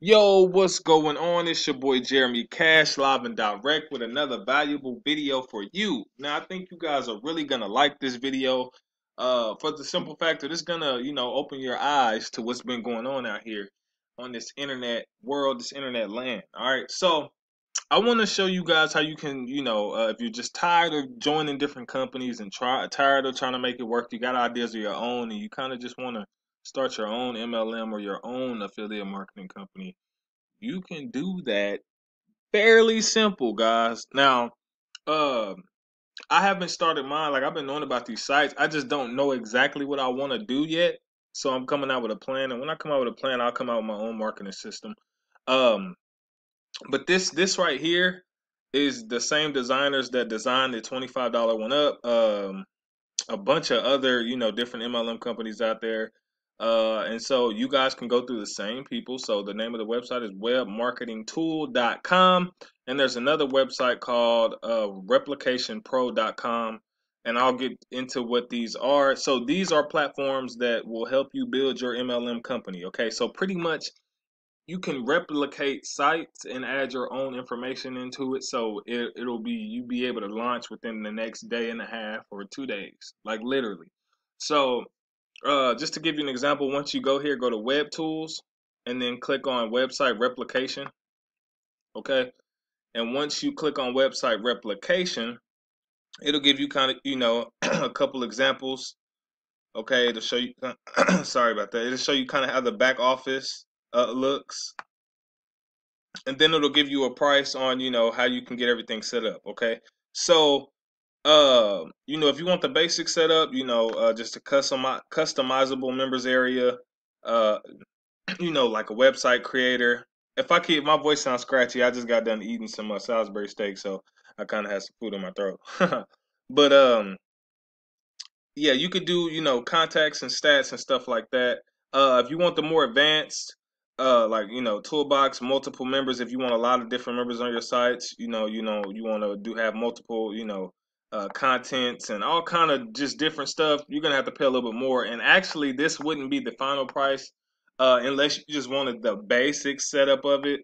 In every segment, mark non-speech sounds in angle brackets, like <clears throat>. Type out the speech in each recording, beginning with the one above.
Yo, what's going on? It's your boy Jeremy Cash live and direct with another valuable video for you. Now, I think you guys are really gonna like this video, uh, for the simple fact that it's gonna, you know, open your eyes to what's been going on out here on this internet world, this internet land. All right, so I want to show you guys how you can, you know, uh, if you're just tired of joining different companies and try tired of trying to make it work, you got ideas of your own, and you kind of just want to start your own MLM or your own affiliate marketing company you can do that fairly simple, guys. Now, uh, I haven't started mine. Like I've been knowing about these sites. I just don't know exactly what I want to do yet. So I'm coming out with a plan, and when I come out with a plan, I'll come out with my own marketing system. Um, but this this right here is the same designers that designed the twenty five dollar one up. Um, a bunch of other you know different MLM companies out there. Uh, and so you guys can go through the same people. So the name of the website is webmarketingtool.com. And there's another website called uh, replicationpro.com. And I'll get into what these are. So these are platforms that will help you build your MLM company. Okay. So pretty much you can replicate sites and add your own information into it so it, it'll be you be able to launch within the next day and a half or two days like literally so uh, just to give you an example once you go here go to web tools and then click on website replication okay? And once you click on website replication it'll give you kind of you know <clears throat> a couple examples okay? To show you <clears throat> sorry about that. It'll show you kind of how the back office uh, looks. And then it'll give you a price on you know how you can get everything set up okay? So uh you know if you want the basic setup you know uh just a custom customizable members area uh <clears throat> you know like a website creator. If i keep my voice sounds scratchy i just got done eating some uh, salisbury steak so i kind of have some food in my throat. <laughs> But um yeah you could do you know contacts and stats and stuff like that. Uh if you want the more advanced uh like you know toolbox multiple members if you want a lot of different members on your sites you know you know you want to do have multiple you know uh contents and all kind of just different stuff you're gonna have to pay a little bit more. And actually this wouldn't be the final price uh unless you just wanted the basic setup of it.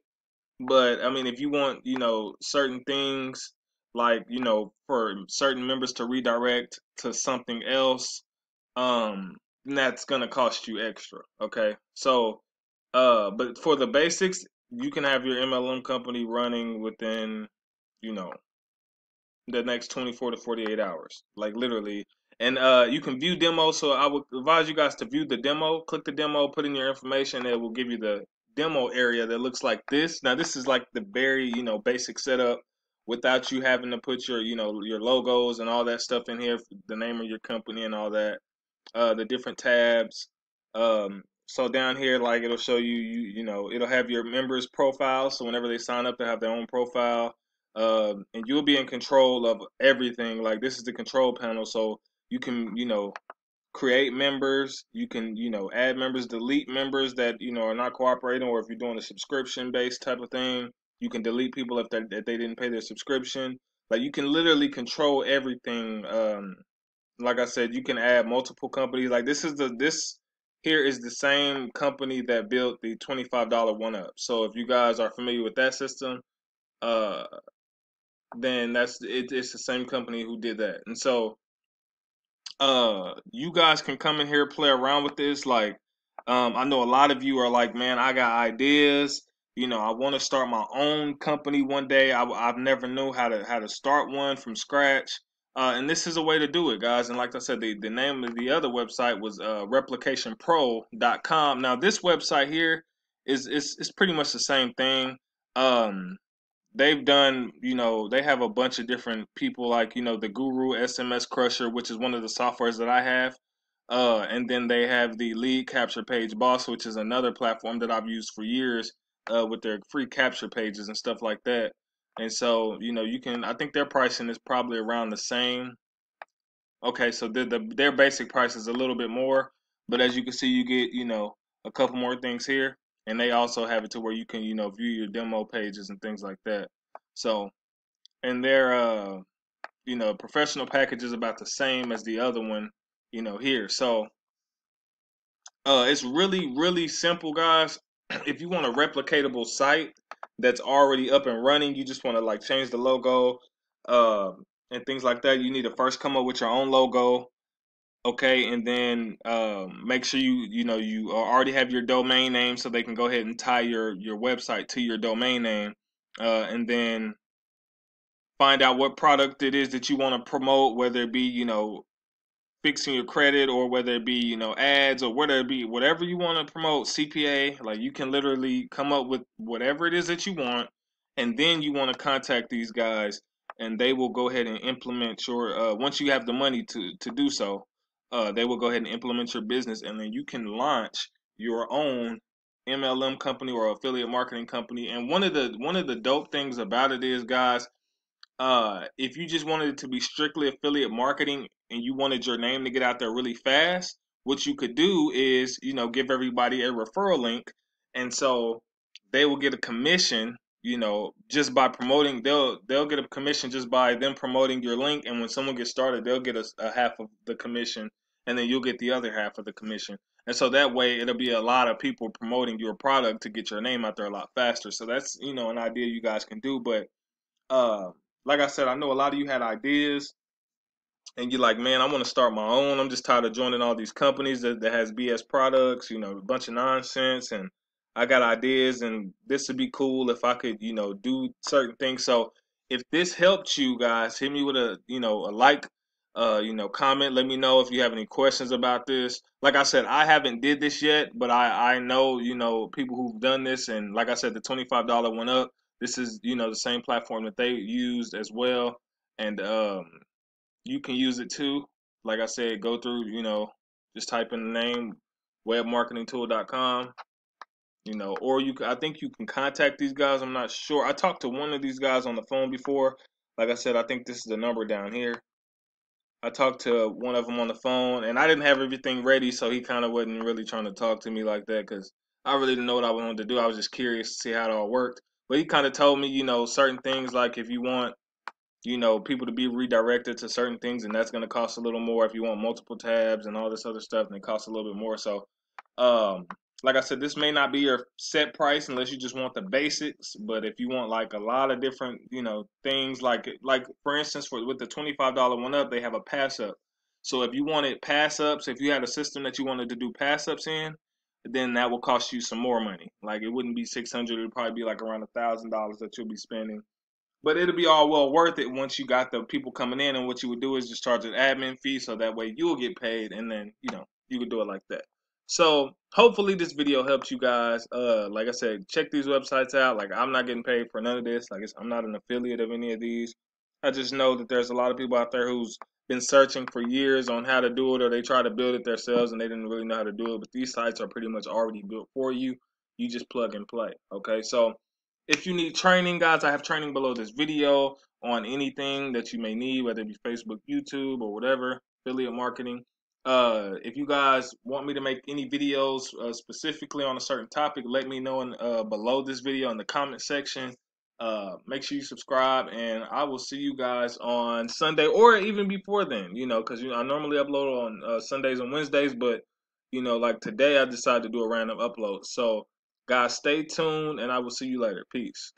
But i mean if you want you know certain things like you know for certain members to redirect to something else um that's gonna cost you extra okay? So uh, but for the basics, you can have your MLM company running within, you know, the next 24 to 48 hours, like literally. And uh, you can view demo. So I would advise you guys to view the demo. Click the demo, put in your information. It will give you the demo area that looks like this. Now this is like the very, you know, basic setup without you having to put your, you know, your logos and all that stuff in here, the name of your company and all that. Uh, the different tabs. Um, so down here, like it'll show you, you, you know, it'll have your members' profile. So whenever they sign up, they have their own profile, uh, and you'll be in control of everything. Like this is the control panel, so you can, you know, create members. You can, you know, add members, delete members that you know are not cooperating, or if you're doing a subscription-based type of thing, you can delete people if they if they didn't pay their subscription. Like you can literally control everything. Um, like I said, you can add multiple companies. Like this is the this here is the same company that built the $25 one up. So if you guys are familiar with that system, uh, then that's it, it's the same company who did that. And so uh, you guys can come in here play around with this. Like um, I know a lot of you are like, man, I got ideas. You know, I want to start my own company one day. I, I've never knew how to how to start one from scratch. Uh, and this is a way to do it, guys. And like I said, the, the name of the other website was uh, replicationpro.com. Now, this website here is, is, is pretty much the same thing. Um, they've done, you know, they have a bunch of different people like, you know, the Guru SMS Crusher, which is one of the softwares that I have. Uh, and then they have the Lead Capture Page Boss, which is another platform that I've used for years uh, with their free capture pages and stuff like that. And so, you know, you can. I think their pricing is probably around the same. Okay, so the, the their basic price is a little bit more, but as you can see, you get you know a couple more things here, and they also have it to where you can you know view your demo pages and things like that. So, and their uh, you know, professional package is about the same as the other one, you know, here. So, uh, it's really really simple, guys. <clears throat> if you want a replicatable site that's already up and running, you just want to like change the logo uh, and things like that. You need to first come up with your own logo, okay, and then um, make sure you you know you already have your domain name so they can go ahead and tie your your website to your domain name, uh, and then find out what product it is that you want to promote, whether it be you know fixing your credit or whether it be you know ads or whether it be whatever you want to promote cpa like you can literally come up with whatever it is that you want and then you want to contact these guys and they will go ahead and implement your uh, once you have the money to to do so uh, they will go ahead and implement your business and then you can launch your own mlm company or affiliate marketing company and one of the one of the dope things about it is guys uh, if you just wanted it to be strictly affiliate marketing and you wanted your name to get out there really fast, what you could do is, you know, give everybody a referral link, and so they will get a commission, you know, just by promoting. They'll they'll get a commission just by them promoting your link, and when someone gets started, they'll get a, a half of the commission, and then you'll get the other half of the commission. And so that way, it'll be a lot of people promoting your product to get your name out there a lot faster. So that's you know an idea you guys can do, but. Uh, like I said, I know a lot of you had ideas and you're like, man, I want to start my own. I'm just tired of joining all these companies that, that has BS products, you know, a bunch of nonsense. And I got ideas, and this would be cool if I could, you know, do certain things. So if this helped you guys, hit me with a, you know, a like, uh, you know, comment. Let me know if you have any questions about this. Like I said, I haven't did this yet, but I I know, you know, people who've done this, and like I said, the twenty five dollar one up this is you know the same platform that they used as well and um, you can use it too like i said go through you know just type in the name webmarketingtool.com you know or you i think you can contact these guys i'm not sure i talked to one of these guys on the phone before like i said i think this is the number down here i talked to one of them on the phone and i didn't have everything ready so he kind of wasn't really trying to talk to me like that because i really didn't know what i wanted to do i was just curious to see how it all worked but he kind of told me, you know, certain things like if you want, you know, people to be redirected to certain things, and that's going to cost a little more. If you want multiple tabs and all this other stuff, and it costs a little bit more. So, um, like I said, this may not be your set price unless you just want the basics. But if you want like a lot of different, you know, things like like for instance, for with the twenty five dollar one up, they have a pass up. So if you wanted pass ups, if you had a system that you wanted to do pass ups in, then that will cost you some more money. Like it wouldn't be six hundred; it'd probably be like around a thousand dollars that you'll be spending. But it'll be all well worth it once you got the people coming in. And what you would do is just charge an admin fee, so that way you'll get paid, and then you know you could do it like that. So hopefully this video helps you guys. Uh, like I said, check these websites out. Like I'm not getting paid for none of this. Like I'm not an affiliate of any of these. I just know that there's a lot of people out there who's been searching for years on how to do it or they try to build it themselves and they didn't really know how to do it but these sites are pretty much already built for you you just plug and play okay so if you need training guys i have training below this video on anything that you may need whether it be facebook youtube or whatever affiliate marketing uh, if you guys want me to make any videos uh, specifically on a certain topic let me know in, uh, below this video in the comment section uh, make sure you subscribe, and I will see you guys on Sunday or even before then. You know, because you know I normally upload on uh, Sundays and Wednesdays, but you know, like today I decided to do a random upload. So, guys, stay tuned, and I will see you later. Peace.